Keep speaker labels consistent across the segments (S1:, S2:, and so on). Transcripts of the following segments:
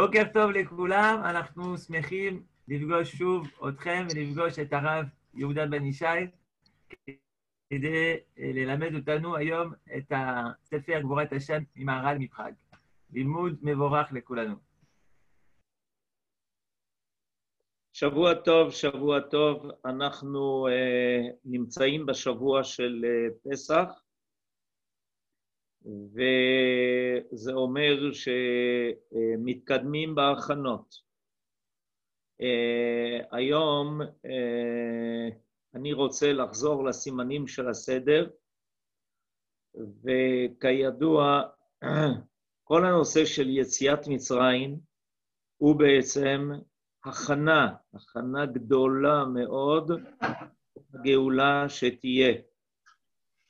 S1: בוקר טוב לכולם, אנחנו שמחים לפגוש שוב אתכם ולפגוש את הרב יהודה בן ישי כדי אה, ללמד אותנו היום את הספר גבורת השם ממהר"ל מפחד. לימוד מבורך לכולנו.
S2: שבוע טוב, שבוע טוב. אנחנו uh, נמצאים בשבוע של uh, פסח, וזה אומר שמתקדמים בהכנות. Uh, היום uh, אני רוצה לחזור לסימנים של הסדר, וכידוע, כל הנושא של יציאת מצרים הוא בעצם הכנה, הכנה גדולה מאוד לגאולה שתהיה.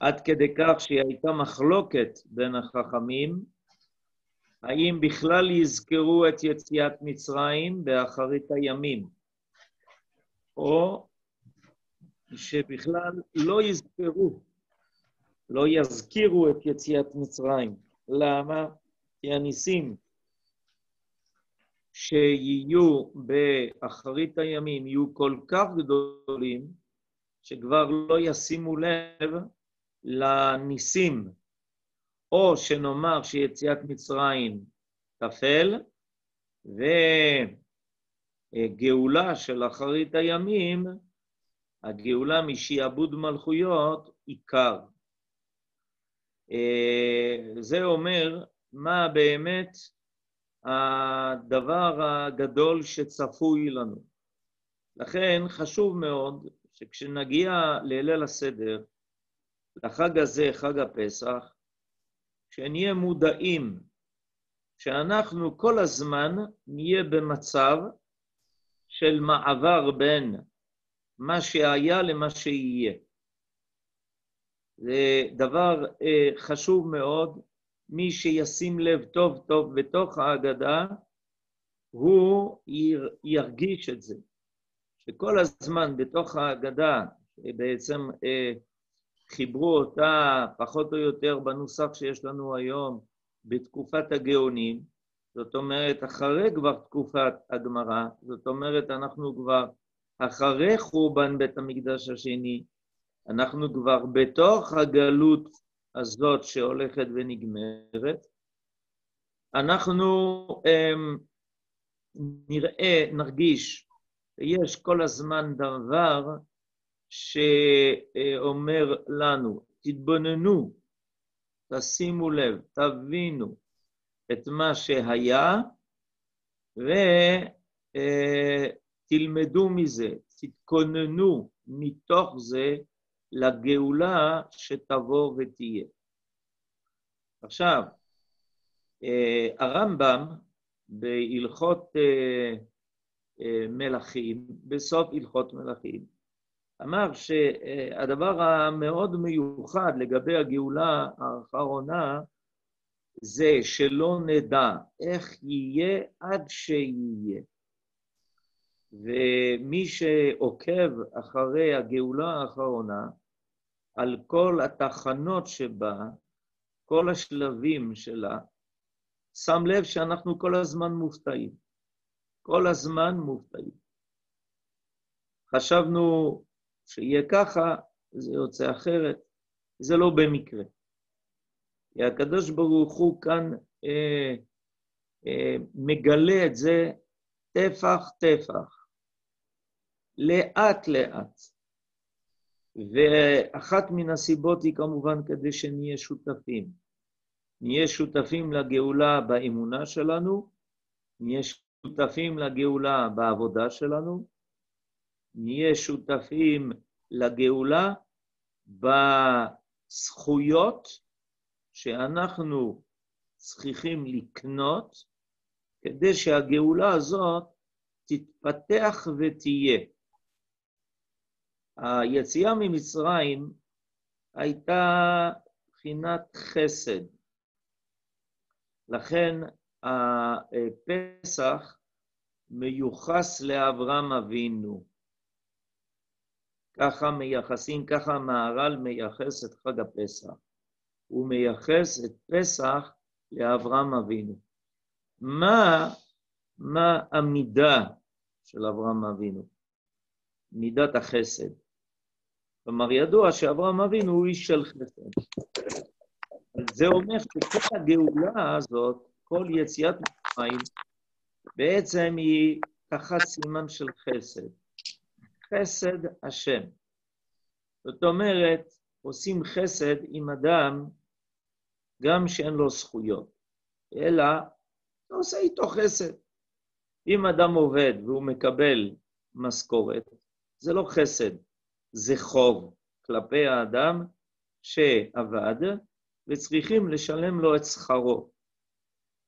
S2: עד כדי כך שהיא הייתה מחלוקת בין החכמים, האם בכלל יזכרו את יציאת מצרים באחרית הימים, או שבכלל לא יזכרו, לא יזכירו את יציאת מצרים. למה? כי הניסים שיהיו באחרית הימים יהיו כל כך גדולים, שכבר לא ישימו לב לניסים, או שנאמר שיציאת מצרים תפל, וגאולה של אחרית הימים, הגאולה משעבוד מלכויות, עיקר. אה, זה אומר מה באמת הדבר הגדול שצפוי לנו. לכן חשוב מאוד שכשנגיע לליל הסדר, לחג הזה, חג הפסח, שנהיה מודעים שאנחנו כל הזמן נהיה במצב של מעבר בין מה שהיה למה שיהיה. זה דבר אה, חשוב מאוד, מי שישים לב טוב טוב בתוך ההגדה, הוא ירגיש את זה. שכל הזמן בתוך ההגדה, בעצם אה, חיברו אותה פחות או יותר בנוסח שיש לנו היום בתקופת הגאונים, זאת אומרת, אחרי כבר תקופת הגמרא, זאת אומרת, אנחנו כבר אחרי חורבן בית המקדש השני, אנחנו כבר בתוך הגלות הזאת שהולכת ונגמרת. אנחנו um, נראה, נרגיש, יש כל הזמן דבר שאומר לנו, תתבוננו, תשימו לב, תבינו את מה שהיה, ותלמדו מזה, תתכוננו מתוך זה לגאולה שתבוא ותהיה. עכשיו, אה, הרמב"ם בהלכות אה, אה, מלכים, בסוף הלכות מלכים, אמר שהדבר המאוד מיוחד לגבי הגאולה האחרונה זה שלא נדע איך יהיה עד שיהיה. ומי שעוקב אחרי הגאולה האחרונה, על כל התחנות שבה, כל השלבים שלה, שם לב שאנחנו כל הזמן מופתעים. כל הזמן מופתעים. חשבנו שיהיה ככה, זה יוצא אחרת, זה לא במקרה. כי הקדוש ברוך הוא כאן אה, אה, מגלה את זה טפח-טפח. לאט-לאט. ואחת מן הסיבות היא כמובן כדי שנהיה שותפים. נהיה שותפים לגאולה באמונה שלנו, נהיה שותפים לגאולה בעבודה שלנו, נהיה שותפים לגאולה בזכויות שאנחנו צריכים לקנות כדי שהגאולה הזאת תתפתח ותהיה. היציאה ממצרים הייתה בחינת חסד. לכן הפסח מיוחס לאברהם אבינו. ככה מייחסים, ככה המהר"ל מייחס את חג הפסח. הוא מייחס את פסח לאברהם אבינו. מה מה המידה של אברהם אבינו, מידת החסד. כלומר, ידוע שאברהם אבינו הוא איש של חסד. זה אומר שכל הגאולה הזאת, כל יציאת מצרים, בעצם היא תחת סימן של חסד. חסד השם. זאת אומרת, עושים חסד עם אדם גם שאין לו זכויות, אלא אתה עושה איתו חסד. אם אדם עובד והוא מקבל משכורת, זה לא חסד, זה חוב כלפי האדם שעבד, וצריכים לשלם לו את שכרו.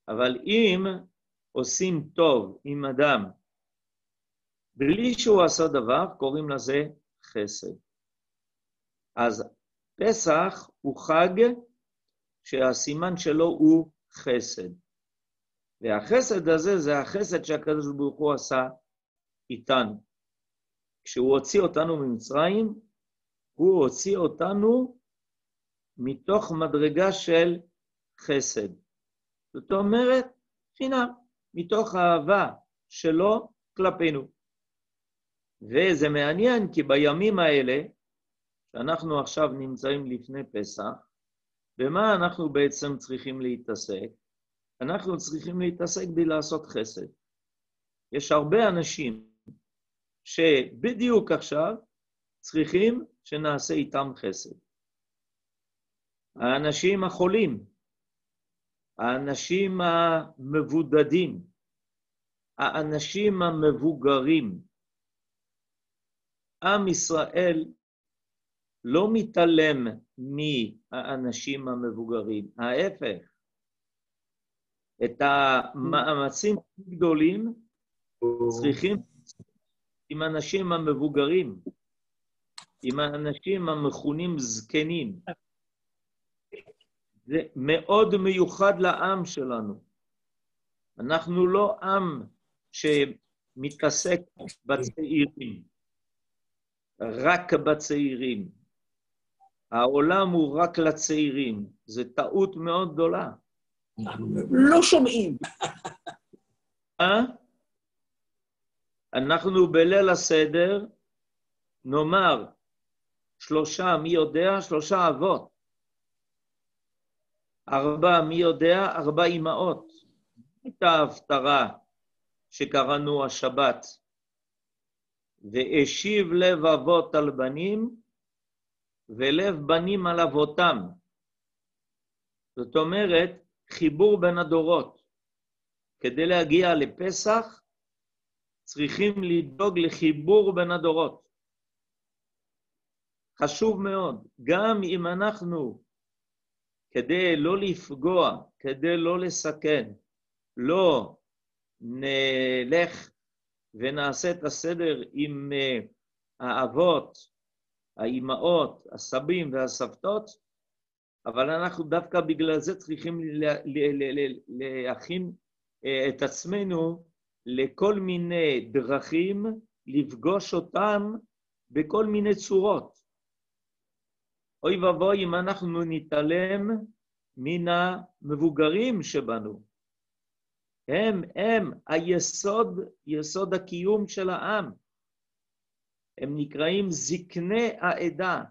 S2: אבל אם עושים טוב עם אדם בלי שהוא עשה דבר, קוראים לזה חסד. אז פסח הוא חג שהסימן שלו הוא חסד. והחסד הזה זה החסד שהקדוש ברוך הוא עשה איתנו. כשהוא הוציא אותנו ממצרים, הוא הוציא אותנו מתוך מדרגה של חסד. זאת אומרת, חינם, מתוך אהבה שלו כלפינו. וזה מעניין, כי בימים האלה, שאנחנו עכשיו נמצאים לפני פסח, במה אנחנו בעצם צריכים להתעסק? אנחנו צריכים להתעסק בלעשות חסד. יש הרבה אנשים שבדיוק עכשיו צריכים שנעשה איתם חסד. האנשים החולים, האנשים המבודדים, האנשים המבוגרים. עם ישראל לא מתעלם מהאנשים המבוגרים, ההפך. את המאמצים הגדולים צריכים עם האנשים המבוגרים, עם האנשים המכונים זקנים. זה מאוד מיוחד לעם שלנו. אנחנו לא עם שמתעסק בצעירים, רק בצעירים. העולם הוא רק לצעירים. זו טעות מאוד גדולה.
S3: לא שומעים.
S2: אה? אנחנו בליל הסדר נאמר שלושה, מי יודע? שלושה אבות. ארבע, מי יודע? ארבע אמהות. הייתה ההפטרה שקראנו השבת. והשיב לב אבות על בנים, ולב בנים על אבותם. זאת אומרת, חיבור בין הדורות. כדי להגיע לפסח, צריכים לדאוג לחיבור בין הדורות. חשוב מאוד, גם אם אנחנו, כדי לא לפגוע, כדי לא לסכן, לא נלך ונעשה את הסדר עם אה, האבות, האימהות, הסבים והסבתות, אבל אנחנו דווקא בגלל זה צריכים להכין אה, את עצמנו לכל מיני דרכים לפגוש אותם בכל מיני צורות. אוי ואבוי אם אנחנו נתעלם מן המבוגרים שבנו. הם, הם היסוד, יסוד הקיום של העם. הם נקראים זקני העדה.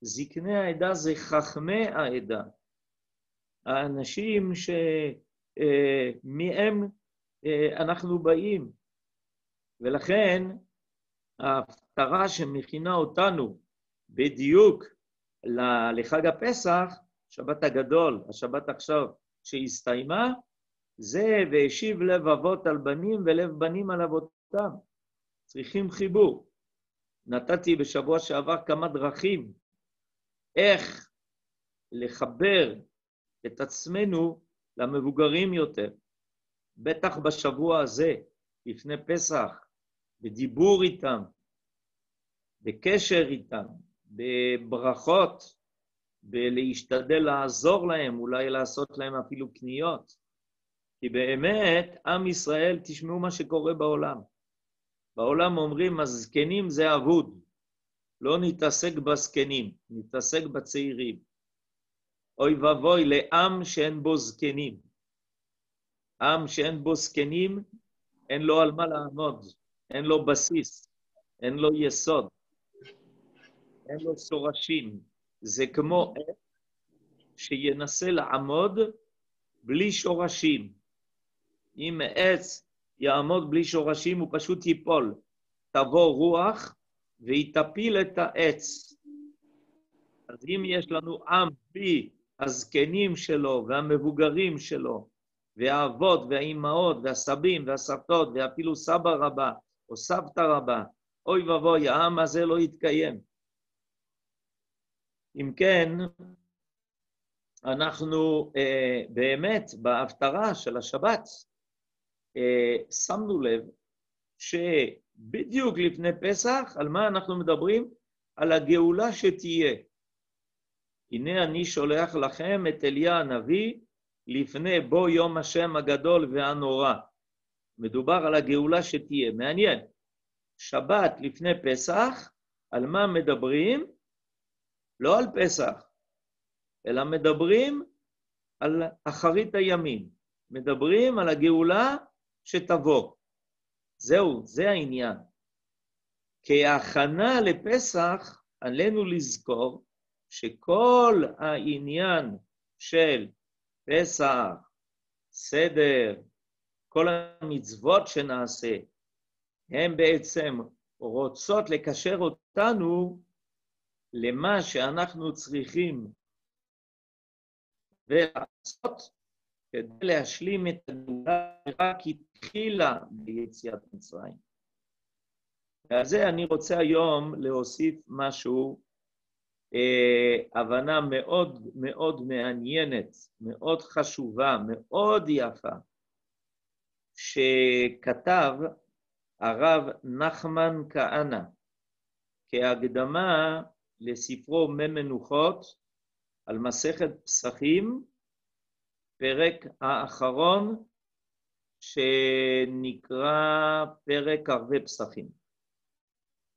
S2: זקני העדה זה חכמי העדה. האנשים שמהם אה, אנחנו באים. ולכן ההפטרה שמכינה אותנו בדיוק לחג הפסח, שבת הגדול, השבת עכשיו שהסתיימה, זה והשיב לב אבות על בנים ולב בנים על אבותם. צריכים חיבור. נתתי בשבוע שעבר כמה דרכים איך לחבר את עצמנו למבוגרים יותר. בטח בשבוע הזה, לפני פסח, בדיבור איתם, בקשר איתם, בברכות, בלהשתדל לעזור להם, אולי לעשות להם אפילו קניות. כי באמת, עם ישראל, תשמעו מה שקורה בעולם. בעולם אומרים, הזקנים זה אבוד. לא נתעסק בזקנים, נתעסק בצעירים. אוי ואבוי לעם שאין בו זקנים. עם שאין בו זקנים, אין לו על מה לעמוד, אין לו בסיס, אין לו יסוד, אין לו שורשים. זה כמו עץ שינסה לעמוד בלי שורשים. אם עץ יעמוד בלי שורשים, הוא פשוט ייפול. תבוא רוח והיא תפיל את העץ. אז אם יש לנו עם בלי הזקנים שלו והמבוגרים שלו, והאבות והאימהות והסבים והסבתות ואפילו סבא רבה או סבתא רבה, אוי ואבוי, העם הזה לא יתקיים. אם כן, אנחנו אה, באמת בהפטרה של השבת שמנו לב שבדיוק לפני פסח, על מה אנחנו מדברים? על הגאולה שתהיה. הנה אני שולח לכם את אליה הנביא לפני בוא יום השם הגדול והנורא. מדובר על הגאולה שתהיה. מעניין, שבת לפני פסח, על מה מדברים? לא על פסח, אלא מדברים על אחרית הימים. מדברים על הגאולה שתבוא. זהו, זה העניין. כהכנה לפסח, עלינו לזכור שכל העניין של פסח, סדר, כל המצוות שנעשה, הן בעצם רוצות לקשר אותנו למה שאנחנו צריכים ולעשות כדי להשלים את הגאולה שרק התחילה ביציאת מצרים. ועל זה אני רוצה היום להוסיף משהו אה, הבנה מאוד מאוד מעניינת, מאוד חשובה, מאוד יפה, שכתב הרב נחמן כהנא כהקדמה לספרו מ"ם מנוחות על מסכת פסחים, פרק האחרון שנקרא פרק ערבי פסחים.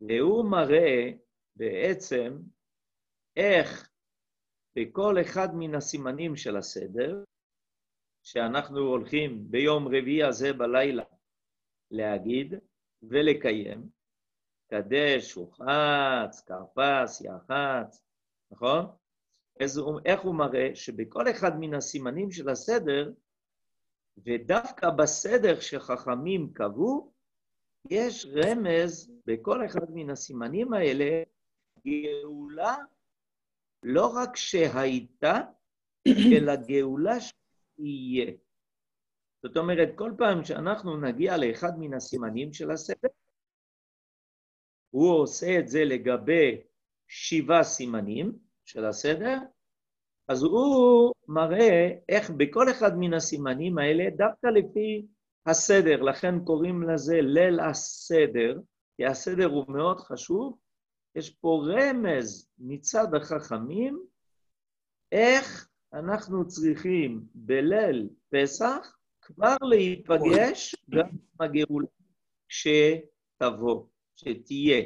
S2: והוא מראה בעצם איך בכל אחד מן הסימנים של הסדר, שאנחנו הולכים ביום רביעי הזה בלילה להגיד ולקיים, קדש, וחץ, כרפס, יחץ, נכון? איך הוא מראה? שבכל אחד מן הסימנים של הסדר, ודווקא בסדר שחכמים קבעו, יש רמז בכל אחד מן הסימנים האלה, גאולה לא רק שהייתה, אלא גאולה שיהיה. זאת אומרת, כל פעם שאנחנו נגיע לאחד מן הסימנים של הסדר, הוא עושה את זה לגבי שבעה סימנים של הסדר, אז הוא מראה איך בכל אחד מן הסימנים האלה, דווקא לפי הסדר, לכן קוראים לזה ליל הסדר, כי הסדר הוא מאוד חשוב, יש פה רמז מצד החכמים, איך אנחנו צריכים בליל פסח כבר להיפגש גם עם הגאולה שתבוא, שתהיה,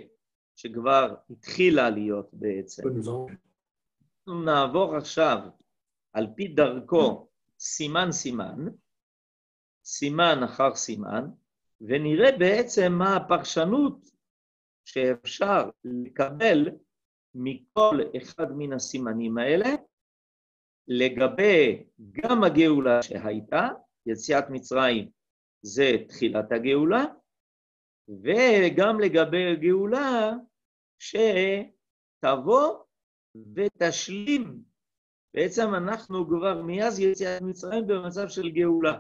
S2: שכבר התחילה להיות בעצם. אנחנו נעבור עכשיו, על פי דרכו, סימן-סימן, סימן אחר סימן, ונראה בעצם מה הפרשנות שאפשר לקבל מכל אחד מן הסימנים האלה, לגבי גם הגאולה שהייתה, יציאת מצרים זה תחילת הגאולה, וגם לגבי הגאולה שתבוא ותשלים. בעצם אנחנו כבר מאז יציאת מצרים במצב של גאולה.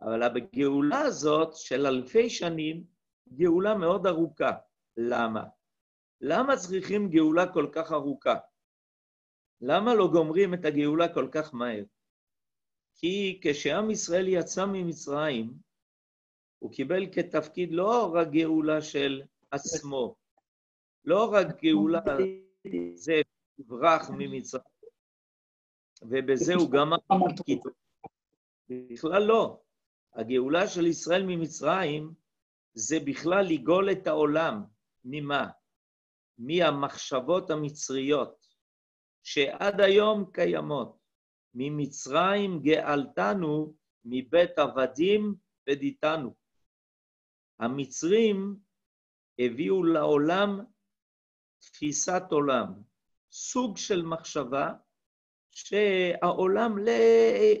S2: אבל הגאולה הזאת של אלפי שנים, גאולה מאוד ארוכה. למה? למה צריכים גאולה כל כך ארוכה? למה לא גומרים את הגאולה כל כך מהר? כי כשעם ישראל יצא ממצרים, הוא קיבל כתפקיד לא רק גאולה של עצמו, לא רק גאולה זה ברח ממצרים, ובזה הוא גם תפקידו. בכלל לא. הגאולה של ישראל ממצרים זה בכלל לגאול את העולם. ממה? מהמחשבות המצריות שעד היום קיימות. ממצרים גאלתנו, מבית עבדים פדיתנו. המצרים הביאו לעולם תפיסת עולם, סוג של מחשבה שהעולם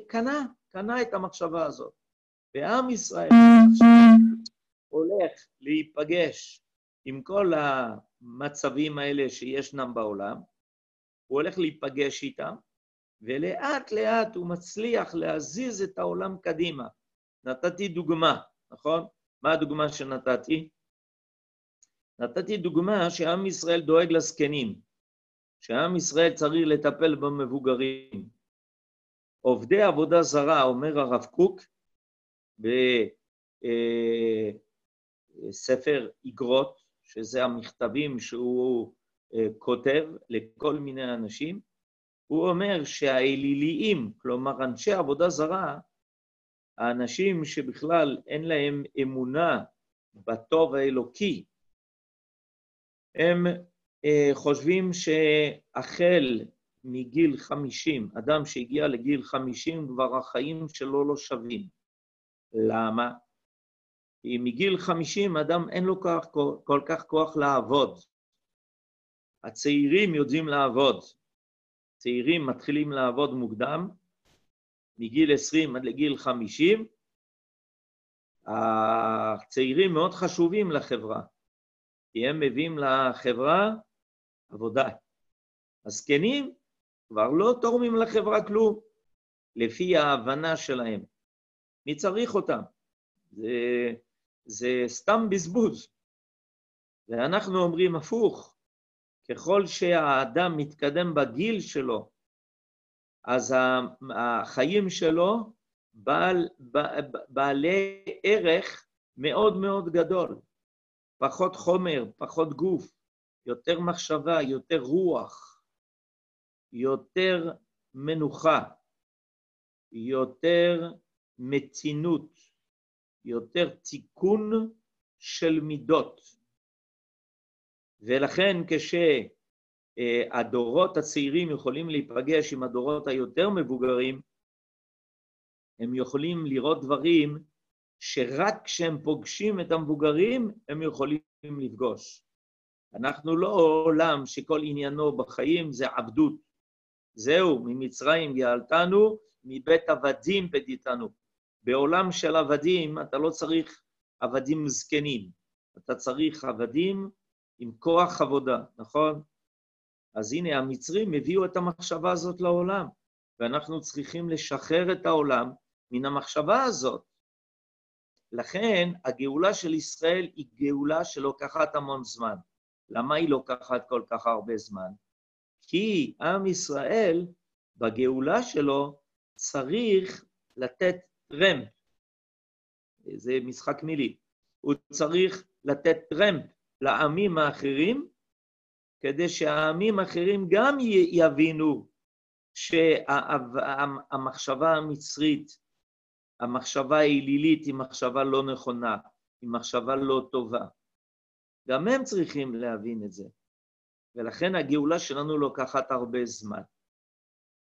S2: קנה, קנה את המחשבה הזאת. ועם ישראל הולך להיפגש עם כל המצבים האלה שישנם בעולם, הוא הולך להיפגש איתם, ולאט לאט הוא מצליח להזיז את העולם קדימה. נתתי דוגמה, נכון? מה הדוגמה שנתתי? נתתי דוגמה שעם ישראל דואג לזקנים, שעם ישראל צריך לטפל במבוגרים. עובדי עבודה זרה, אומר הרב קוק, בספר אה, איגרות, שזה המכתבים שהוא אה, כותב לכל מיני אנשים, הוא אומר שהאליליים, כלומר אנשי עבודה זרה, האנשים שבכלל אין להם אמונה בטוב האלוקי, הם חושבים שהחל מגיל 50, אדם שהגיע לגיל 50, כבר החיים שלו לא שווים. למה? כי מגיל 50 אדם אין לו כל, כל כך כוח לעבוד. הצעירים יודעים לעבוד. צעירים מתחילים לעבוד מוקדם, מגיל 20 עד לגיל 50, הצעירים מאוד חשובים לחברה, כי הם מביאים לחברה עבודה. הזקנים כבר לא תורמים לחברה כלום, לפי ההבנה שלהם. מי צריך אותם? זה, זה סתם בזבוז. ואנחנו אומרים הפוך, ככל שהאדם מתקדם בגיל שלו, אז החיים שלו בעל, בעלי ערך מאוד מאוד גדול. פחות חומר, פחות גוף, יותר מחשבה, יותר רוח, יותר מנוחה, יותר מתינות, יותר תיקון של מידות. ולכן כשהדורות הצעירים יכולים להיפגש עם הדורות היותר מבוגרים, הם יכולים לראות דברים שרק כשהם פוגשים את המבוגרים הם יכולים לפגוש. אנחנו לא עולם שכל עניינו בחיים זה עבדות. זהו, ממצרים גאלתנו, מבית עבדים פדיתנו. בעולם של עבדים אתה לא צריך עבדים זקנים, אתה צריך עבדים עם כוח עבודה, נכון? אז הנה, המצרים הביאו את המחשבה הזאת לעולם, ואנחנו צריכים לשחרר את העולם מן המחשבה הזאת. לכן, הגאולה של ישראל היא גאולה שלוקחת המון זמן. למה היא לוקחת כל כך הרבה זמן? כי עם ישראל, בגאולה שלו, צריך לתת רמפ. זה משחק מילי. הוא צריך לתת רמפ לעמים האחרים, כדי שהעמים האחרים גם יבינו שהמחשבה המצרית, המחשבה האלילית היא מחשבה לא נכונה, היא מחשבה לא טובה. גם הם צריכים להבין את זה. ולכן הגאולה שלנו לוקחת הרבה זמן.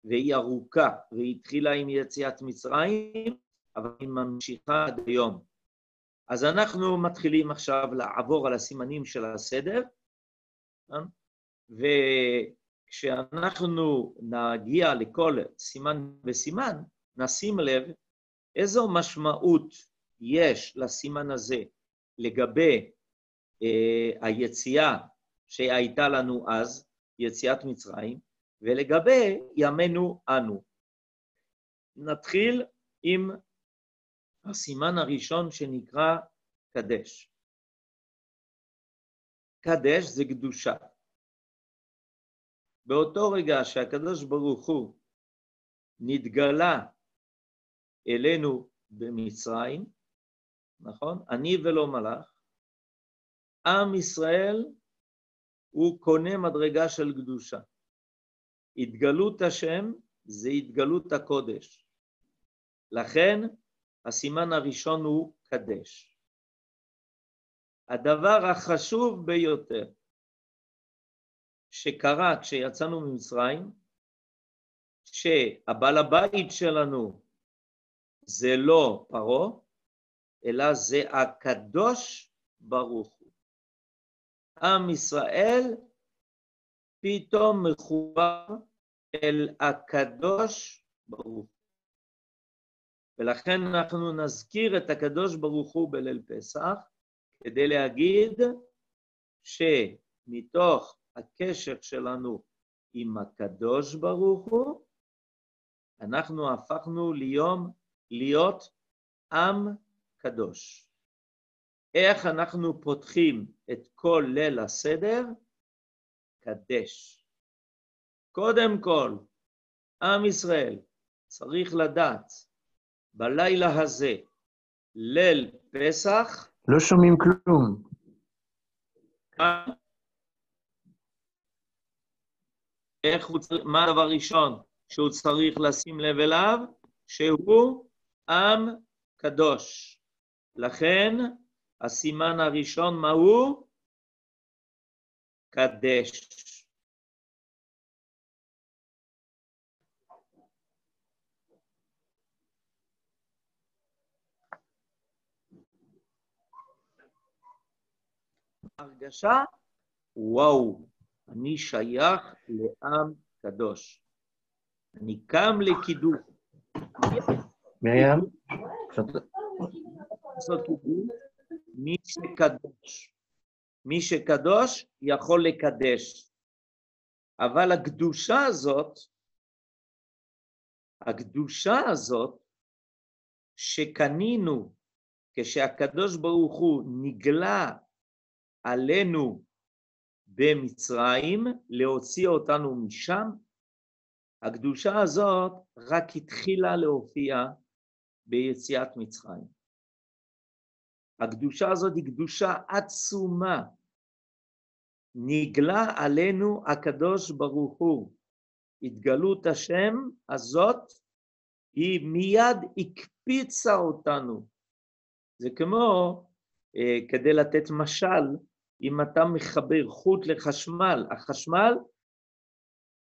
S2: והיא ארוכה, והיא התחילה עם יציאת מצרים, אבל היא ממשיכה עד היום. אז אנחנו מתחילים עכשיו לעבור על הסימנים של הסדר, כן? וכשאנחנו נגיע לכל סימן וסימן, נשים לב איזו משמעות יש לסימן הזה לגבי היציאה שהייתה לנו אז, יציאת מצרים, ולגבי ימינו אנו. נתחיל עם הסימן הראשון שנקרא קדש. קדש זה קדושה. באותו רגע שהקדוש ברוך הוא נתגלה אלינו במצרים, נכון? אני ולא מלאך, עם ישראל הוא קונה מדרגה של קדושה. התגלות השם זה התגלות הקודש. לכן הסימן הראשון הוא קדש. הדבר החשוב ביותר שקרה כשיצאנו ממצרים, שהבעל הבית שלנו זה לא פרעה, אלא זה הקדוש ברוך. עם ישראל פתאום מחובר אל הקדוש ברוך. ולכן אנחנו נזכיר את הקדוש ברוך הוא בליל פסח, כדי להגיד שמתוך הקשר שלנו עם הקדוש ברוך הוא, אנחנו הפכנו ליום, להיות עם קדוש. איך אנחנו פותחים את כל ליל הסדר? קדש. קודם כל, עם ישראל צריך לדעת בלילה הזה, ליל פסח,
S4: לא שומעים כלום.
S2: איך הוא צריך, מה הדבר הראשון שהוא צריך לשים לב אליו? שהוא עם קדוש. לכן, הסימן הראשון מהו? קדש. הרגשה, וואו, אני שייך לעם קדוש. אני קם לקידוש.
S4: מרים?
S2: לעשות קידוש, מי שקדוש. מי שקדוש יכול לקדש. אבל הקדושה הזאת, הקדושה הזאת שקנינו כשהקדוש ברוך הוא נגלה עלינו במצרים, להוציא אותנו משם, הקדושה הזאת רק התחילה להופיע ביציאת מצרים. הקדושה הזאת היא קדושה עצומה. נגלה עלינו הקדוש ברוך הוא. התגלות השם הזאת, היא מיד הקפיצה אותנו. זה כמו, אה, כדי לתת משל, אם אתה מחבר חוט לחשמל, החשמל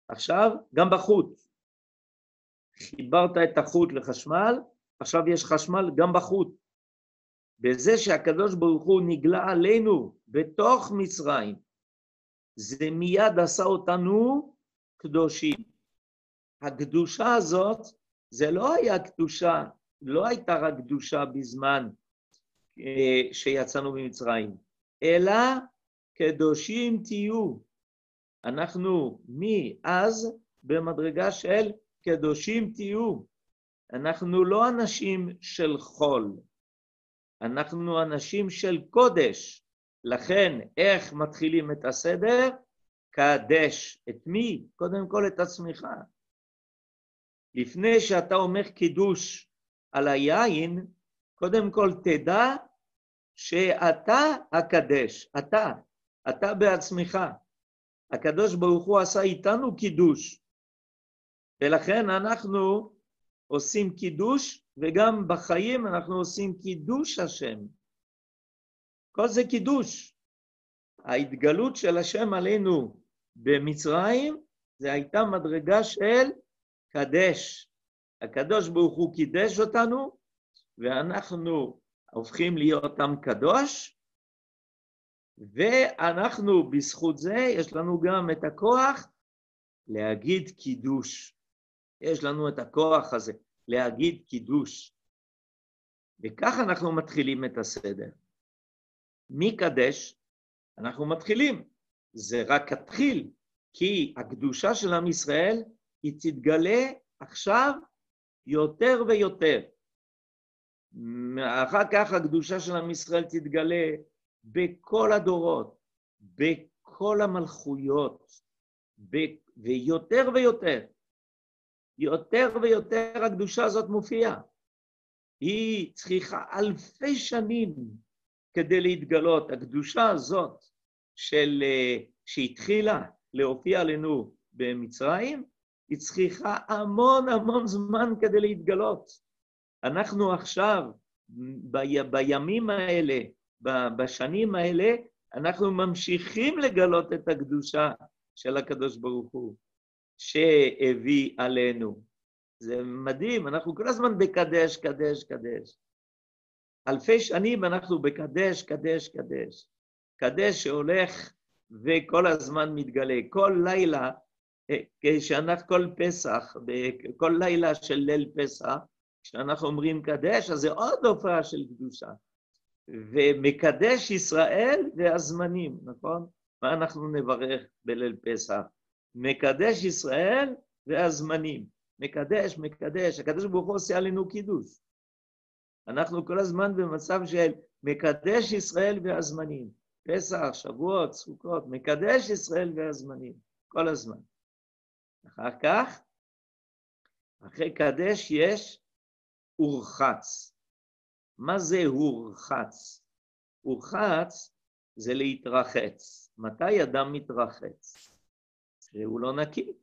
S2: עכשיו גם בחוט. חיברת את החוט לחשמל, עכשיו יש חשמל גם בחוט. בזה שהקדוש ברוך הוא נגלה עלינו בתוך מצרים, זה מיד עשה אותנו קדושים. הקדושה הזאת, זה לא היה קדושה, לא הייתה רק קדושה בזמן אה, שיצאנו ממצרים, אלא קדושים תהיו. אנחנו מאז במדרגה של קדושים תהיו. אנחנו לא אנשים של חול, אנחנו אנשים של קודש. לכן, איך מתחילים את הסדר? קדש. את מי? קודם כל את עצמך. לפני שאתה אומר קידוש על היין, קודם כל תדע שאתה הקדש, אתה, אתה בעצמך. הקדוש ברוך הוא עשה איתנו קידוש, ולכן אנחנו עושים קידוש, וגם בחיים אנחנו עושים קידוש השם. כל זה קידוש. ההתגלות של השם עלינו במצרים, זה הייתה מדרגה של קדש. הקדוש ברוך הוא קידש אותנו, ואנחנו הופכים להיות עם קדוש, ואנחנו, בזכות זה, יש לנו גם את הכוח להגיד קידוש. יש לנו את הכוח הזה, להגיד קידוש. וכך אנחנו מתחילים את הסדר. מי קדש? אנחנו מתחילים. זה רק התחיל, כי הקדושה של עם ישראל היא תתגלה עכשיו יותר ויותר. אחר כך הקדושה של עם ישראל תתגלה בכל הדורות, בכל המלכויות, ב... ויותר ויותר. יותר ויותר הקדושה הזאת מופיעה. היא צריכה אלפי שנים כדי להתגלות. הקדושה הזאת של, שהתחילה להופיע עלינו במצרים, היא צריכה המון המון זמן כדי להתגלות. אנחנו עכשיו, ב, בימים האלה, בשנים האלה, אנחנו ממשיכים לגלות את הקדושה של הקדוש ברוך הוא. שהביא עלינו. זה מדהים, אנחנו כל הזמן בקדש, קדש, קדש. אלפי שנים אנחנו בקדש, קדש, קדש. קדש שהולך וכל הזמן מתגלה. כל לילה, אה, כשאנחנו כל פסח, כל לילה של ליל פסח, כשאנחנו אומרים קדש, אז זה עוד הופעה של קדושה. ומקדש ישראל והזמנים, נכון? מה אנחנו נברך בליל פסח? מקדש ישראל והזמנים. מקדש, מקדש, הקדוש ברוך הוא עושה עלינו קידוש. אנחנו כל הזמן במצב של מקדש ישראל והזמנים. פסח, שבועות, סוכות, מקדש ישראל והזמנים, כל הזמן. אחר כך, אחרי קדש יש אורחץ. מה זה אורחץ? אורחץ זה להתרחץ. מתי אדם מתרחץ? שהוא לא נקי,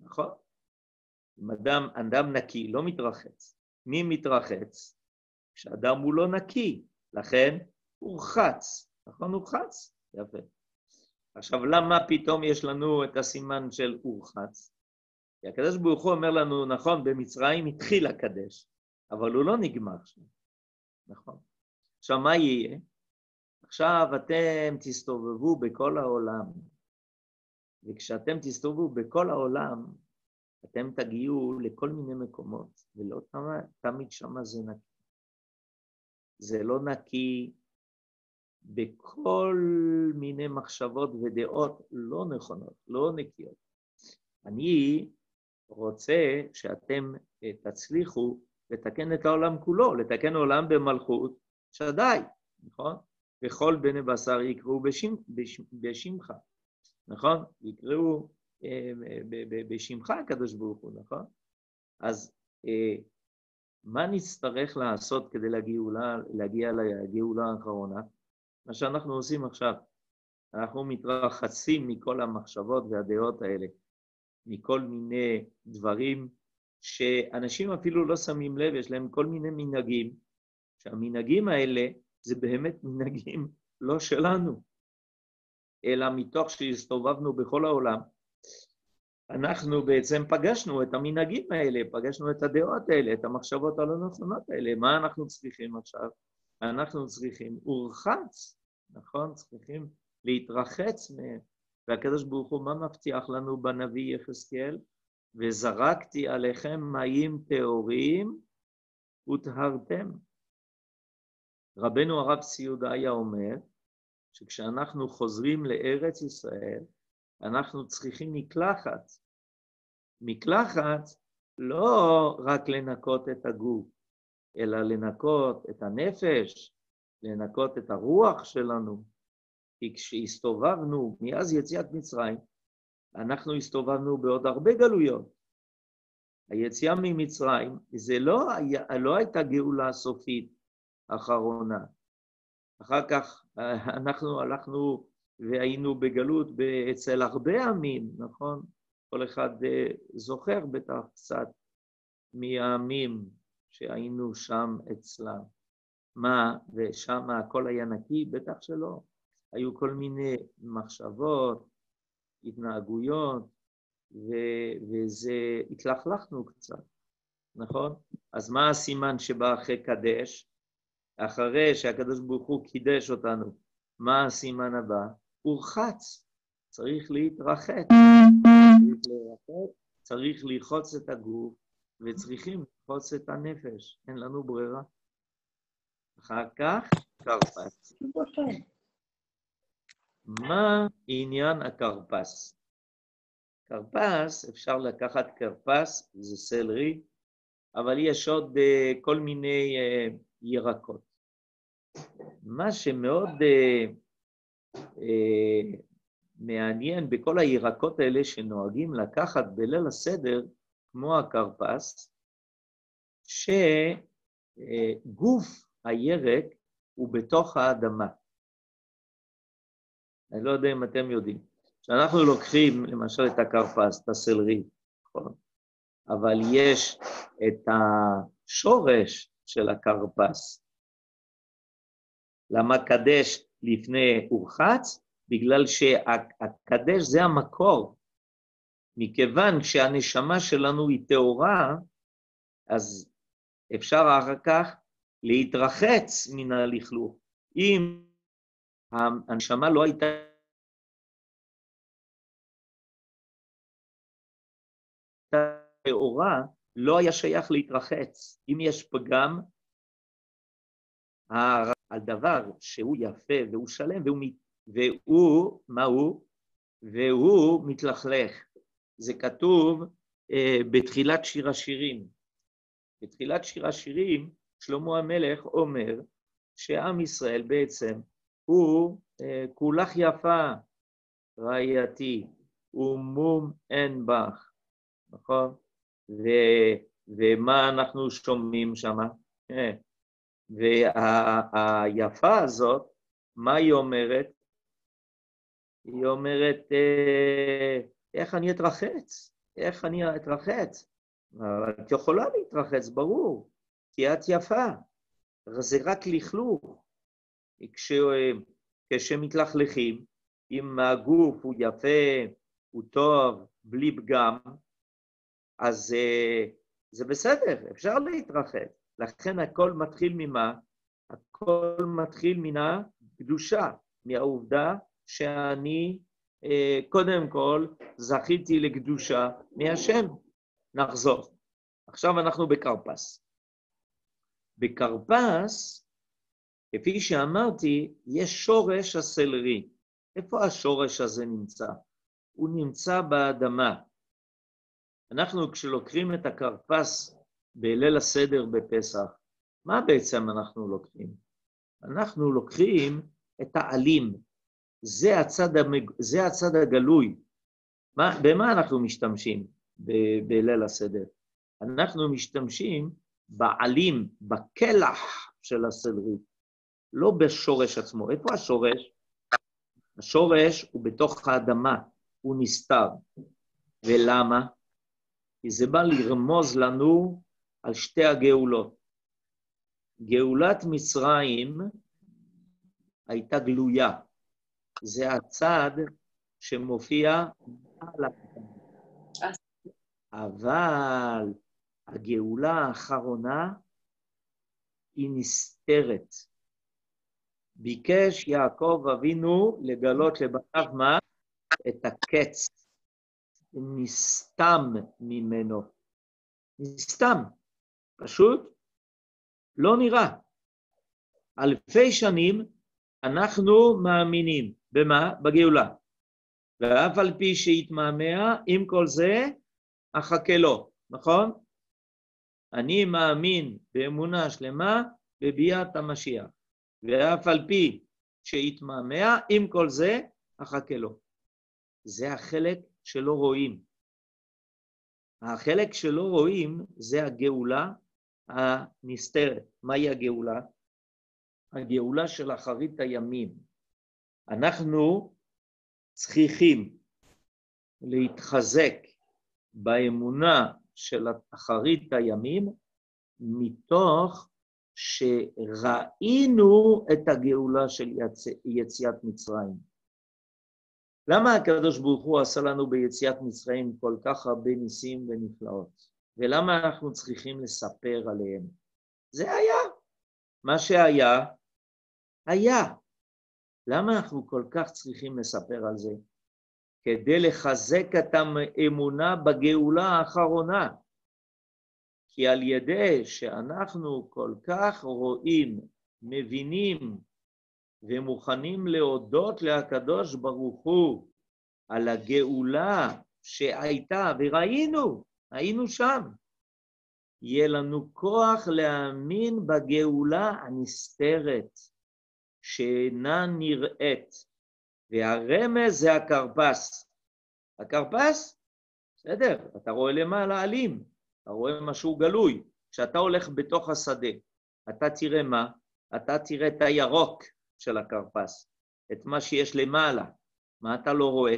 S2: נכון? אם אדם, אדם נקי לא מתרחץ. מי מתרחץ? כשאדם הוא לא נקי, לכן הוא חץ, נכון? הוא חץ, יפה. עכשיו, למה פתאום יש לנו את הסימן של אורחץ? כי הקדוש ברוך הוא אומר לנו, נכון, במצרים התחיל הקדש, אבל הוא לא נגמר שם, נכון? עכשיו, מה יהיה? עכשיו אתם תסתובבו בכל העולם, וכשאתם תסתובבו בכל העולם, אתם תגיעו לכל מיני מקומות, ולא תמיד שם זה נקי. זה לא נקי בכל מיני מחשבות ודעות לא נכונות, לא נקיות. אני רוצה שאתם אה, תצליחו לתקן את העולם כולו, לתקן עולם במלכות שדי, נכון? וכל בני בשר יקראו בשמ, בשמ, בשמך, נכון? יקראו אה, בשמך הקדוש ברוך הוא, נכון? אז אה, מה נצטרך לעשות כדי לגאולה, להגיע לגאולה האחרונה? מה שאנחנו עושים עכשיו, אנחנו מתרחצים מכל המחשבות והדעות האלה, מכל מיני דברים שאנשים אפילו לא שמים לב, יש להם כל מיני מנהגים, שהמנהגים האלה זה באמת מנהגים לא שלנו, אלא מתוך שהסתובבנו בכל העולם, אנחנו בעצם פגשנו את המנהגים האלה, פגשנו את הדעות האלה, את המחשבות הלא נכונות האלה. מה אנחנו צריכים עכשיו? אנחנו צריכים אורחץ, נכון? צריכים להתרחץ מהם. והקדוש ברוך הוא, מה מבטיח לנו בנביא יחזקאל? וזרקתי עליכם מים טהורים וטהרתם. רבנו הרב ציודאיה אומר שכשאנחנו חוזרים לארץ ישראל, אנחנו צריכים מקלחת. מקלחת לא רק לנקות את הגוף, אלא לנקות את הנפש, לנקות את הרוח שלנו. כי כשהסתובבנו מאז יציאת מצרים, אנחנו הסתובבנו בעוד הרבה גלויות. היציאה ממצרים, זה לא, היה, לא הייתה גאולה סופית אחרונה. אחר כך אה, אנחנו הלכנו והיינו בגלות אצל הרבה עמים, נכון? כל אחד אה, זוכר בטח קצת מהעמים שהיינו שם אצלם. מה, ושם הכל היה נקי? בטח שלא. היו כל מיני מחשבות, התנהגויות, ו- וזה, התלכלכנו קצת, נכון? אז מה הסימן שבא אחרי קדש? אחרי שהקדוש ברוך הוא קידש אותנו, מה הסימן הבא? הורחץ, צריך להתרחץ. צריך להירחץ, צריך ללחוץ את הגוף, וצריכים ללחוץ את הנפש, אין לנו ברירה. אחר כך, כרפס. מה עניין הכרפס? כרפס, אפשר לקחת כרפס, זה סלרי, אבל יש עוד uh, כל מיני uh, ירקות. מה שמאוד uh, uh, מעניין בכל הירקות האלה שנוהגים לקחת בליל הסדר, כמו הכרפס, שגוף הירק הוא בתוך האדמה. אני לא יודע אם אתם יודעים. כשאנחנו לוקחים למשל את הכרפס, את הסלרי, נכון? אבל יש את השורש של הכרפס. למה קדש לפני אורחץ? בגלל שהקדש זה המקור. מכיוון שהנשמה שלנו היא טהורה, אז אפשר אחר כך להתרחץ מן הלכלוך. אם הנשמה לא הייתה טהורה, לא היה שייך להתרחץ. אם יש פגם, על דבר שהוא יפה והוא שלם והוא, והוא מה הוא? והוא מתלכלך. זה כתוב אה, בתחילת שיר השירים. בתחילת שיר השירים, שלמה המלך אומר שעם ישראל בעצם הוא אה, כולך יפה, רעייתי, ומום אין בך, נכון? ו, ומה אנחנו שומעים שם? והיפה הזאת, מה היא אומרת? היא אומרת, אה, איך אני אתרחץ? איך אני אתרחץ? את יכולה להתרחץ, ברור, כי את יפה. זה רק לכלוך. כש, כשמתלכלכים, אם הגוף הוא יפה, הוא טוב, בלי פגם, אז אה, זה בסדר, אפשר להתרחץ. לכן הכל מתחיל ממה? הכל מתחיל מן הקדושה, מהעובדה שאני אה, קודם כל זכיתי לקדושה מהשם. נחזור. עכשיו אנחנו בכרפס. בכרפס, כפי שאמרתי, יש שורש הסלרי. איפה השורש הזה נמצא? הוא נמצא באדמה. אנחנו, כשלוקחים את הכרפס בליל הסדר בפסח, מה בעצם אנחנו לוקחים? אנחנו לוקחים את העלים, זה הצד, המג... זה הצד הגלוי. מה, במה אנחנו משתמשים ב- בליל הסדר? אנחנו משתמשים בעלים, בקלח של הסלרי, לא בשורש עצמו. איפה השורש? השורש הוא בתוך האדמה, הוא נסתר. ולמה? כי זה בא לרמוז לנו על שתי הגאולות. גאולת מצרים הייתה גלויה. זה הצד שמופיע על אבל הגאולה האחרונה היא נסתרת. ביקש יעקב אבינו לגלות לבניו מה? את הקץ. נסתם ממנו. נסתם. פשוט לא נראה. אלפי שנים אנחנו מאמינים. במה? בגאולה. ואף על פי שהתמהמה, עם כל זה, אחכה לו, נכון? אני מאמין באמונה שלמה בביאת המשיח. ואף על פי שהתמהמה, עם כל זה, אחכה לו. זה החלק שלא רואים. החלק שלא רואים זה הגאולה הנסתרת. מהי הגאולה? הגאולה של אחרית הימים. אנחנו צריכים להתחזק באמונה של אחרית הימים מתוך שראינו את הגאולה של יציאת מצרים. למה הקדוש ברוך הוא עשה לנו ביציאת מצרים כל כך הרבה ניסים ונפלאות? ולמה אנחנו צריכים לספר עליהם? זה היה. מה שהיה, היה. למה אנחנו כל כך צריכים לספר על זה? כדי לחזק את האמונה בגאולה האחרונה. כי על ידי שאנחנו כל כך רואים, מבינים ומוכנים להודות לקדוש ברוך הוא על הגאולה שהייתה, וראינו, היינו שם. יהיה לנו כוח להאמין בגאולה הנסתרת, שאינה נראית, והרמז זה הכרפס. הכרפס, בסדר, אתה רואה למעלה עלים, אתה רואה משהו גלוי. כשאתה הולך בתוך השדה, אתה תראה מה? אתה תראה את הירוק, של הכרפס, את מה שיש למעלה. מה אתה לא רואה?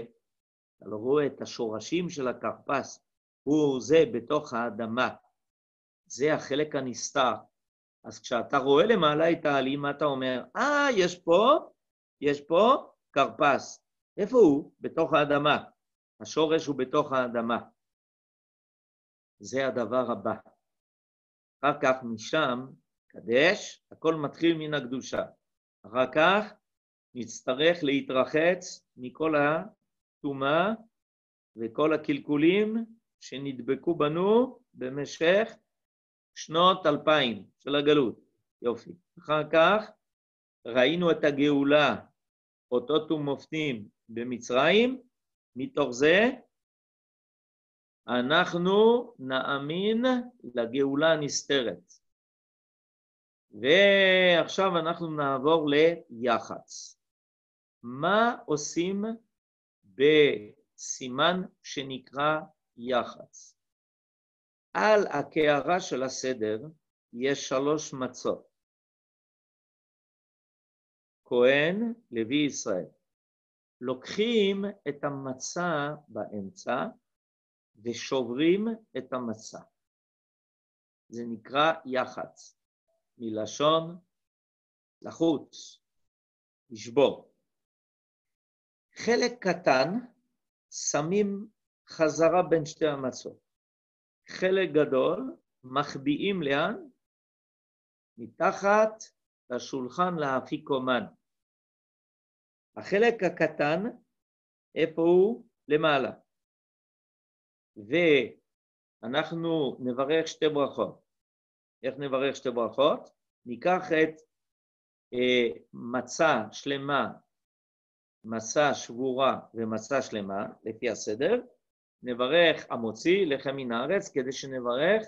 S2: אתה לא רואה את השורשים של הכרפס, הוא זה בתוך האדמה. זה החלק הנסתר. אז כשאתה רואה למעלה את העלים, מה אתה אומר? אה, יש פה, יש פה כרפס. איפה הוא? בתוך האדמה. השורש הוא בתוך האדמה. זה הדבר הבא. אחר כך משם להתקדש, הכל מתחיל מן הקדושה. אחר כך נצטרך להתרחץ מכל הטומאה וכל הקלקולים שנדבקו בנו במשך שנות אלפיים של הגלות. יופי. אחר כך ראינו את הגאולה, אותות ומופתים במצרים, מתוך זה אנחנו נאמין לגאולה הנסתרת. ועכשיו אנחנו נעבור ליח"צ. מה עושים בסימן שנקרא יח"צ? על הקערה של הסדר יש שלוש מצות. כהן, לוי ישראל. לוקחים את המצה באמצע ושוברים את המצה. זה נקרא יח"צ, מלשון לחוץ, לשבור. חלק קטן שמים חזרה בין שתי המצות. חלק גדול מחביאים לאן? מתחת לשולחן לאפיקומן. החלק הקטן, איפה הוא? למעלה. ואנחנו נברך שתי ברכות. איך נברך שתי ברכות? ניקח את אה, מצה שלמה, מצה שבורה ומצה שלמה, לפי הסדר, נברך המוציא לחם מן הארץ, כדי שנברך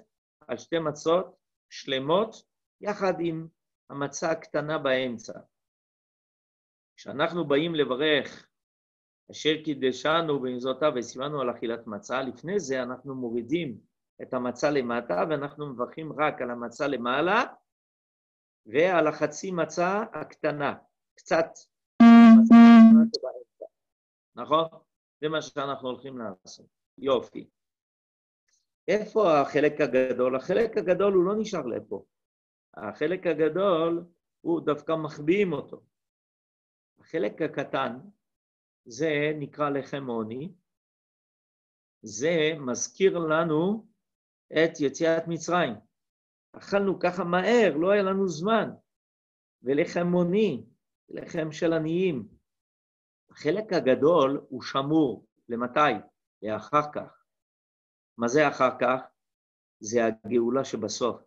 S2: על שתי מצות שלמות, יחד עם המצה הקטנה באמצע. כשאנחנו באים לברך אשר קידשנו במזרותיו וסימנו על אכילת מצה, לפני זה אנחנו מורידים את המצה למטה ואנחנו מברכים רק על המצה למעלה ועל החצי מצה הקטנה, קצת נכון? זה מה שאנחנו הולכים לעשות. יופי. איפה החלק הגדול? החלק הגדול הוא לא נשאר לפה. החלק הגדול, הוא דווקא מחביאים אותו. החלק הקטן, זה נקרא לחם עוני, זה מזכיר לנו את יציאת מצרים. אכלנו ככה מהר, לא היה לנו זמן. ולחם עוני, לחם של עניים. החלק הגדול הוא שמור, למתי? לאחר כך. מה זה אחר כך? זה הגאולה שבסוף.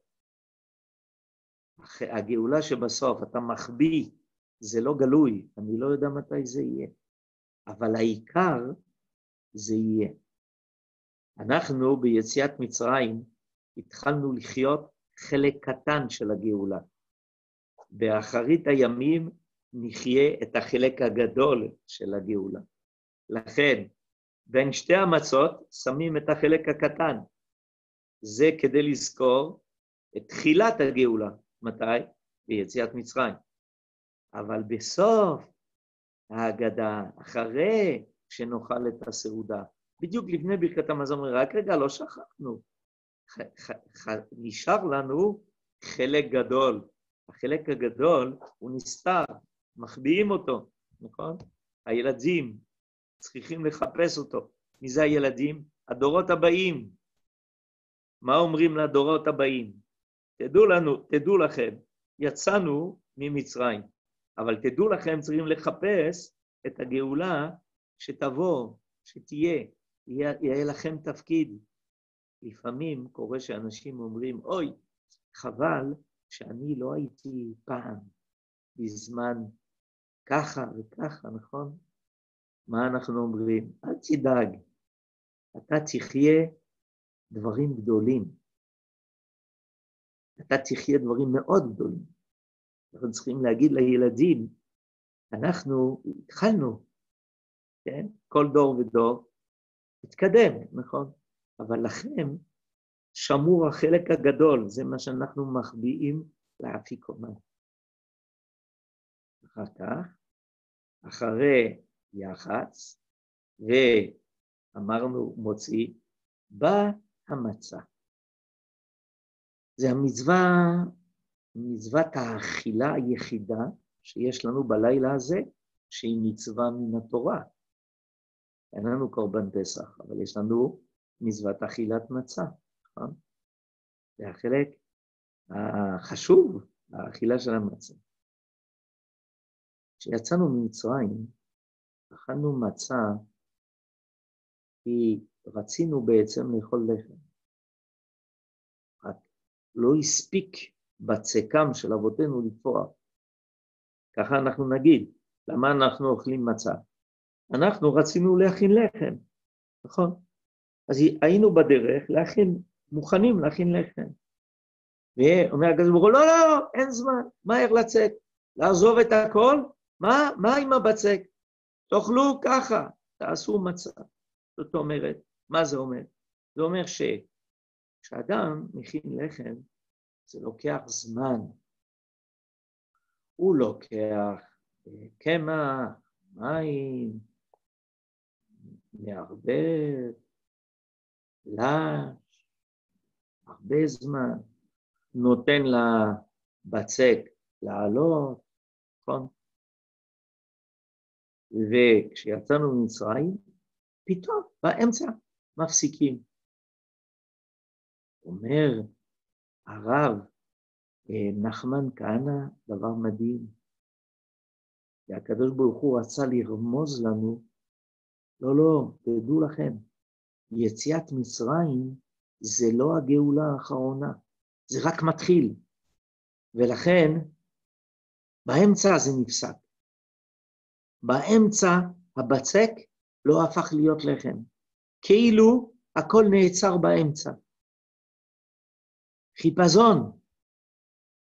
S2: הגאולה שבסוף, אתה מחביא, זה לא גלוי, אני לא יודע מתי זה יהיה, אבל העיקר זה יהיה. אנחנו ביציאת מצרים התחלנו לחיות חלק קטן של הגאולה. באחרית הימים נחיה את החלק הגדול של הגאולה. לכן, בין שתי המצות שמים את החלק הקטן. זה כדי לזכור את תחילת הגאולה. מתי? ביציאת מצרים. אבל בסוף ההגדה, אחרי שנאכל את הסעודה, בדיוק לפני ברכת המזון, רק רגע, לא שכחנו. נשאר לנו חלק גדול. החלק הגדול הוא נסתר, מחביאים אותו, נכון? הילדים צריכים לחפש אותו. מי זה הילדים? הדורות הבאים. מה אומרים לדורות הבאים? תדעו לנו, תדעו לכם, יצאנו ממצרים, אבל תדעו לכם, צריכים לחפש את הגאולה שתבוא, שתהיה, יהיה, יהיה לכם תפקיד. לפעמים קורה שאנשים אומרים, אוי, חבל שאני לא הייתי פעם, בזמן ככה וככה, נכון? מה אנחנו אומרים? אל תדאג, אתה תחיה דברים גדולים. אתה תחיה דברים מאוד גדולים. אנחנו צריכים להגיד לילדים, אנחנו התחלנו, כן? כל דור ודור התקדם, נכון? אבל לכם שמור החלק הגדול, זה מה שאנחנו מחביאים לאפיקומן. אחר כך, אחרי יח"צ, ואמרנו מוציא, בא המצה. זה המצווה, מצוות האכילה היחידה שיש לנו בלילה הזה, שהיא מצווה מן התורה. אין לנו קורבן פסח, אבל יש לנו מצוות אכילת מצה, נכון? זה החלק החשוב, האכילה של המצה. כשיצאנו ממצרים, אכלנו מצה כי רצינו בעצם לאכול לחם. רק לא הספיק בצקם של אבותינו לפרוח. ככה אנחנו נגיד, למה אנחנו אוכלים מצה? אנחנו רצינו להכין לחם, נכון? אז היינו בדרך להכין, מוכנים להכין לחם. ואומר הקדוש ברוך הוא, לא, לא, לא, אין זמן, מהר לצאת, לעזוב את הכל, מה, מה עם הבצק? תאכלו ככה, תעשו מצה. זאת אומרת, מה זה אומר? זה אומר שכשאדם מכין לחם, זה לוקח זמן. הוא לוקח אה, קמח, מים, מערבב, לש, הרבה זמן, נותן לבצק לעלות, נכון? וכשיצאנו ממצרים, פתאום, באמצע, מפסיקים. אומר הרב אה, נחמן כהנא דבר מדהים. והקדוש ברוך הוא רצה לרמוז לנו, לא, לא, תדעו לכם, יציאת מצרים זה לא הגאולה האחרונה, זה רק מתחיל. ולכן, באמצע זה נפסק. באמצע הבצק לא הפך להיות לחם. כאילו הכל נעצר באמצע. חיפזון,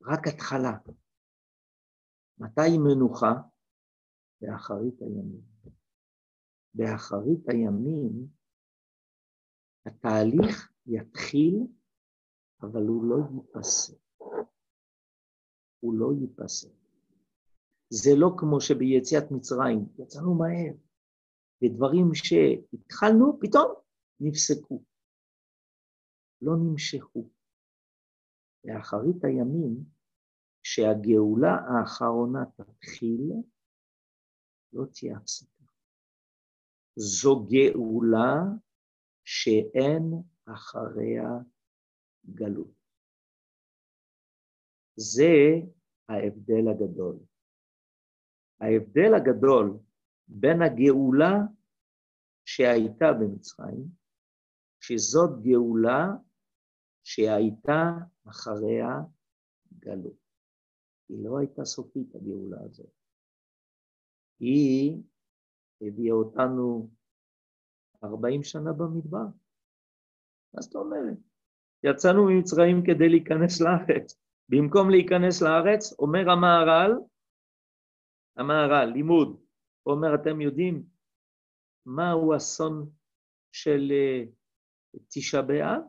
S2: רק התחלה. מתי מנוחה? באחרית הימים. באחרית הימים התהליך יתחיל, אבל הוא לא ייפסק. הוא לא ייפסק. זה לא כמו שביציאת מצרים, יצאנו מהר, ודברים שהתחלנו, פתאום נפסקו. לא נמשכו. לאחרית הימים, כשהגאולה האחרונה תתחיל, לא תהיה הפסקה. זו גאולה שאין אחריה גלות. זה ההבדל הגדול. ההבדל הגדול בין הגאולה שהייתה במצרים, שזאת גאולה שהייתה אחריה גלות. היא לא הייתה סופית, הגאולה הזאת. היא הביאה אותנו 40 שנה במדבר. מה זאת אומרת? יצאנו ממצרים כדי להיכנס לארץ. במקום להיכנס לארץ, אומר המהר"ל, המהר"ל, לימוד, הוא אומר, אתם יודעים מהו אסון של אה, תשעה באב?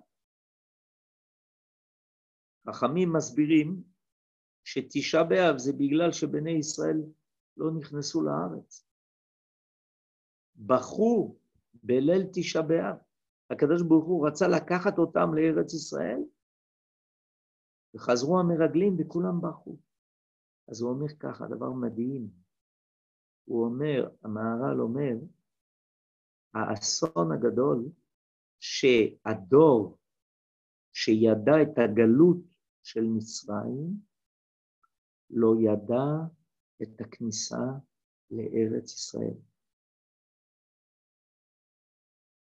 S2: חכמים מסבירים שתשעה באב זה בגלל שבני ישראל לא נכנסו לארץ. בכו בליל תשעה באב. הקדוש ברוך הוא רצה לקחת אותם לארץ ישראל, וחזרו המרגלים וכולם בכו. אז הוא אומר ככה, דבר מדהים. הוא אומר, המהר"ל אומר, האסון הגדול שהדור שידע את הגלות של מצרים, לא ידע את הכניסה לארץ ישראל.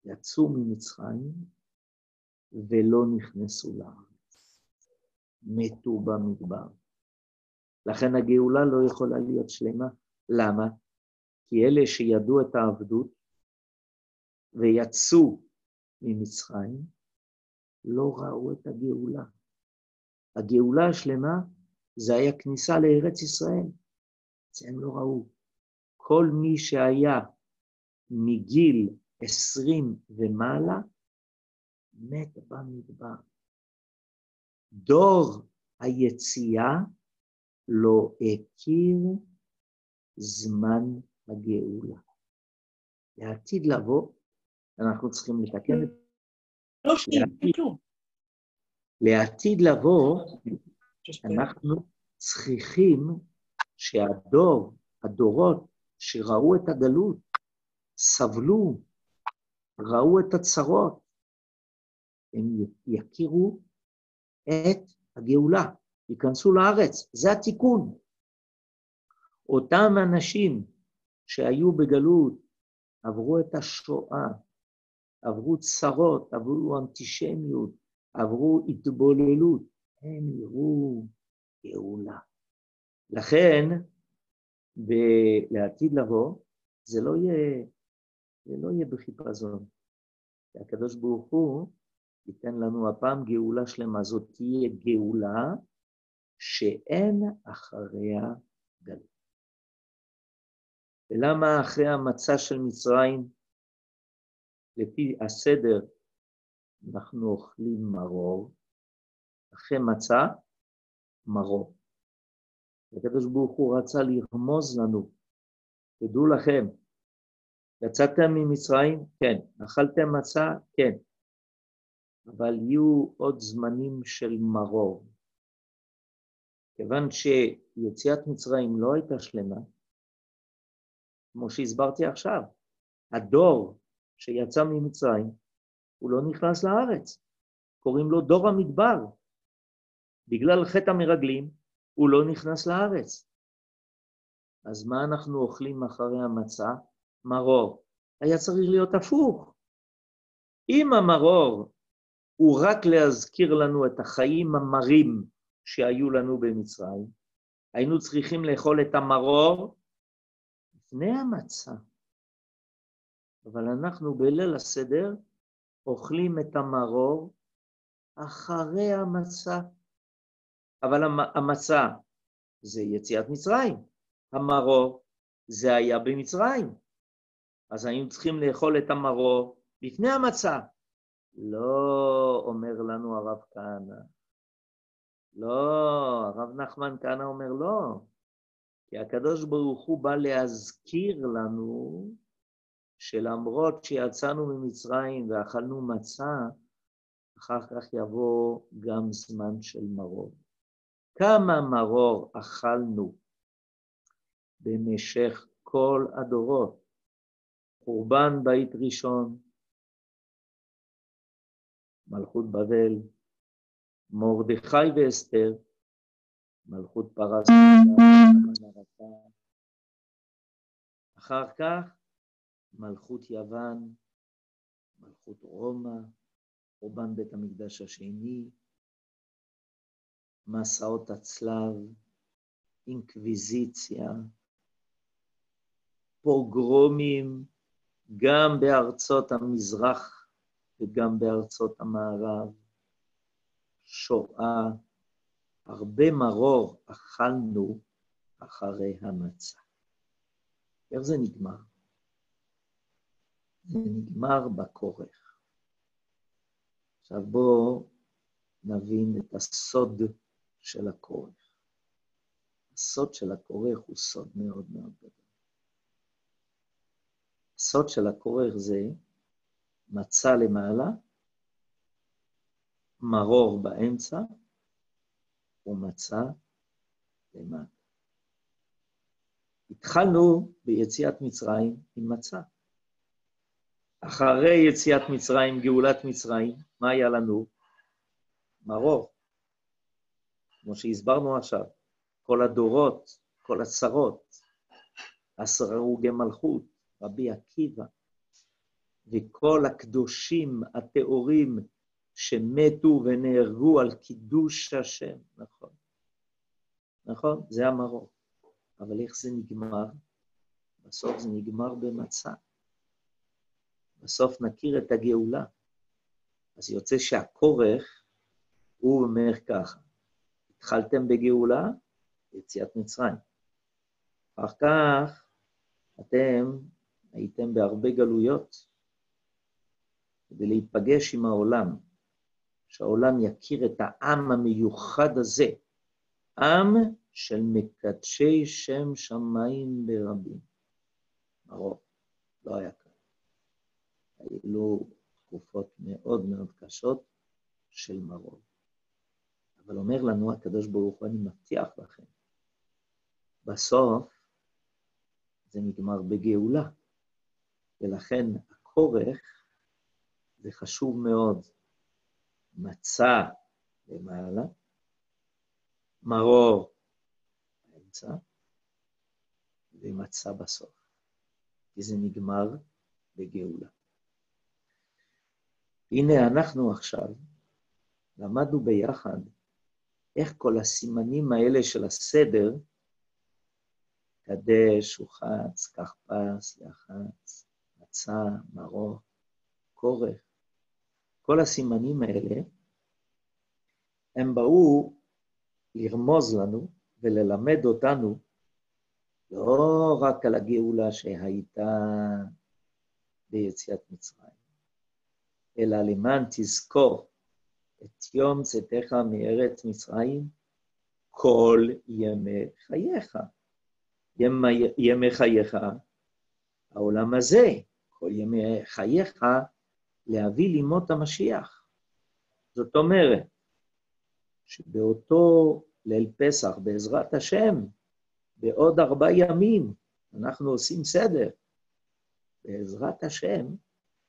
S2: יצאו ממצרים ולא נכנסו לארץ, מתו במדבר. לכן הגאולה לא יכולה להיות שלמה. למה? כי אלה שידעו את העבדות ויצאו ממצרים, לא ראו את הגאולה. הגאולה השלמה זה היה כניסה לארץ ישראל. זה הם לא ראו. כל מי שהיה מגיל עשרים ומעלה, מת במדבר. דור היציאה לא הכיר זמן הגאולה. לעתיד לבוא, אנחנו צריכים לתקן את...
S3: לא שנייה, כלום.
S2: לעתיד לבוא, אנחנו צריכים שהדור, הדורות שראו את הגלות, סבלו, ראו את הצרות, הם יכירו את הגאולה, ייכנסו לארץ, זה התיקון. אותם אנשים שהיו בגלות, עברו את השואה, עברו צרות, עברו אנטישמיות, עברו התבוללות, הם יראו גאולה. לכן, ב- לעתיד לבוא, זה לא יהיה, זה לא יהיה בחיפזון. הקדוש ברוך הוא ייתן לנו הפעם גאולה שלמה. זאת תהיה גאולה שאין אחריה גלות. ולמה אחרי המצע של מצרים, לפי הסדר, אנחנו אוכלים מרור, אחרי מצה, מרור. הקדוש ברוך הוא רצה לרמוז לנו, תדעו לכם, יצאתם ממצרים? כן. אכלתם מצה? כן. אבל יהיו עוד זמנים של מרור. כיוון שיציאת מצרים לא הייתה שלמה, כמו שהסברתי עכשיו, הדור שיצא ממצרים, הוא לא נכנס לארץ. קוראים לו דור המדבר. בגלל חטא המרגלים, הוא לא נכנס לארץ. אז מה אנחנו אוכלים אחרי המצה? מרור. היה צריך להיות הפוך. אם המרור הוא רק להזכיר לנו את החיים המרים שהיו לנו במצרים, היינו צריכים לאכול את המרור לפני המצה. אבל אנחנו בליל הסדר אוכלים את המרור אחרי המצה. אבל המצה זה יציאת מצרים, המרור זה היה במצרים. אז היינו צריכים לאכול את המרור לפני המצה. לא אומר לנו הרב כהנא. לא, הרב נחמן כהנא אומר לא. כי הקדוש ברוך הוא בא להזכיר לנו שלמרות שיצאנו ממצרים ואכלנו מצה, אחר כך יבוא גם זמן של מרור. כמה מרור אכלנו במשך כל הדורות. חורבן בית ראשון, מלכות בבל, מרדכי ואסתר, מלכות פרס, אחר כך מלכות יוון, מלכות רומא, חורבן בית המקדש השני, מסעות הצלב, אינקוויזיציה, פוגרומים, גם בארצות המזרח וגם בארצות המערב, שואה, הרבה מרור אכלנו אחרי המצה. איך זה נגמר? זה נגמר בכורך. עכשיו בואו נבין את הסוד של הכורך. הסוד של הכורך הוא סוד מאוד מאוד גדול. הסוד של הכורך זה מצה למעלה, מרור באמצע ומצה למטה. התחלנו ביציאת מצרים עם מצה. אחרי יציאת מצרים, גאולת מצרים, מה היה לנו? מרור. כמו שהסברנו עכשיו, כל הדורות, כל הצרות, עשרה הרוגי מלכות, רבי עקיבא, וכל הקדושים הטהורים שמתו ונהרגו על קידוש השם, נכון. נכון? זה המרור. אבל איך זה נגמר? בסוף זה נגמר במצה. בסוף נכיר את הגאולה. אז יוצא שהכורך, הוא אומר ככה, התחלתם בגאולה, יציאת מצרים. אחר כך אתם הייתם בהרבה גלויות כדי להיפגש עם העולם, שהעולם יכיר את העם המיוחד הזה, עם של מקדשי שם שמיים ברבים. הרוב, לא היה כאן. היו תקופות מאוד מאוד קשות של מרוב. אבל אומר לנו הקדוש ברוך הוא, אני מבטיח לכם, בסוף זה נגמר בגאולה. ולכן הכורך זה חשוב מאוד. מצה למעלה מרור באמצע, ומצה בסוף. כי זה נגמר בגאולה. הנה אנחנו עכשיו למדנו ביחד איך כל הסימנים האלה של הסדר, קדש, הוחץ, קח פס, יחץ, מצה, מרור, כורך, כל הסימנים האלה, הם באו לרמוז לנו וללמד אותנו לא רק על הגאולה שהייתה ביציאת מצרים, אלא למען תזכור את יום צאתך מארץ מצרים כל ימי חייך. ימי, ימי חייך, העולם הזה, כל ימי חייך, להביא לימות המשיח. זאת אומרת, שבאותו ליל פסח, בעזרת השם, בעוד ארבעה ימים, אנחנו עושים סדר. בעזרת השם,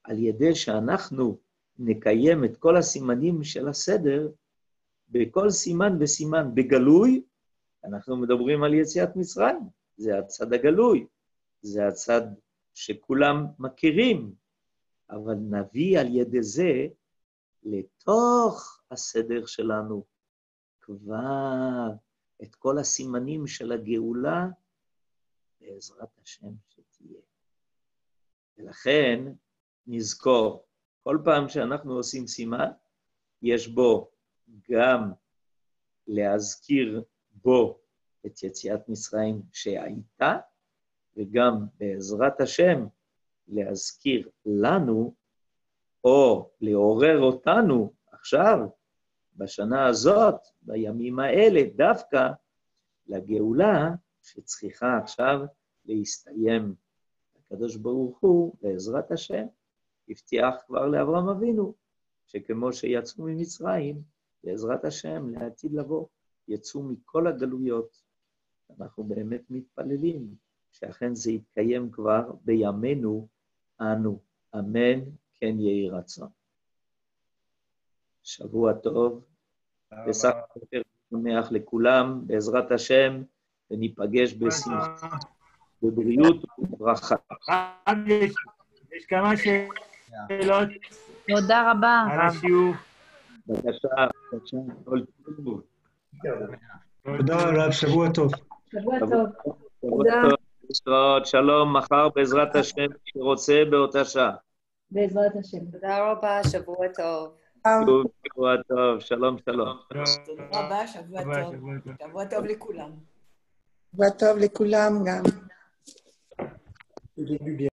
S2: על ידי שאנחנו נקיים את כל הסימנים של הסדר, בכל סימן וסימן בגלוי, אנחנו מדברים על יציאת מצרים, זה הצד הגלוי, זה הצד שכולם מכירים, אבל נביא על ידי זה לתוך הסדר שלנו כבר את כל הסימנים של הגאולה, בעזרת השם שתהיה. ולכן נזכור, כל פעם שאנחנו עושים סימן, יש בו גם להזכיר בו את יציאת מצרים שהייתה, וגם בעזרת השם להזכיר לנו, או לעורר אותנו עכשיו, בשנה הזאת, בימים האלה, דווקא לגאולה שצריכה עכשיו להסתיים. הקדוש ברוך הוא, בעזרת השם, הבטיח כבר לאברהם אבינו, שכמו שיצאו ממצרים, בעזרת השם, לעתיד לבוא, יצאו מכל הגלויות. אנחנו באמת מתפללים שאכן זה יתקיים כבר בימינו אנו. אמן, כן יהי רצון. שבוע טוב, פסח יותר שמח לכולם, בעזרת השם, וניפגש בשמחה, בבריאות ובברכה.
S1: יש כמה שאלות
S3: תודה רבה.
S1: על השיעור.
S2: בבקשה, בבקשה, כל טוב.
S4: תודה רב, שבוע טוב.
S3: שבוע טוב. תודה.
S2: להתראות, שלום, מחר בעזרת השם, מי שרוצה באותה שעה.
S3: בעזרת השם.
S5: תודה רבה, שבוע טוב.
S2: שוב, שבוע טוב, שלום, שלום.
S5: תודה רבה, שבוע
S1: שבוע
S5: טוב.
S1: שבוע טוב.
S5: שבוע טוב לכולם.
S6: שבוע טוב לכולם גם.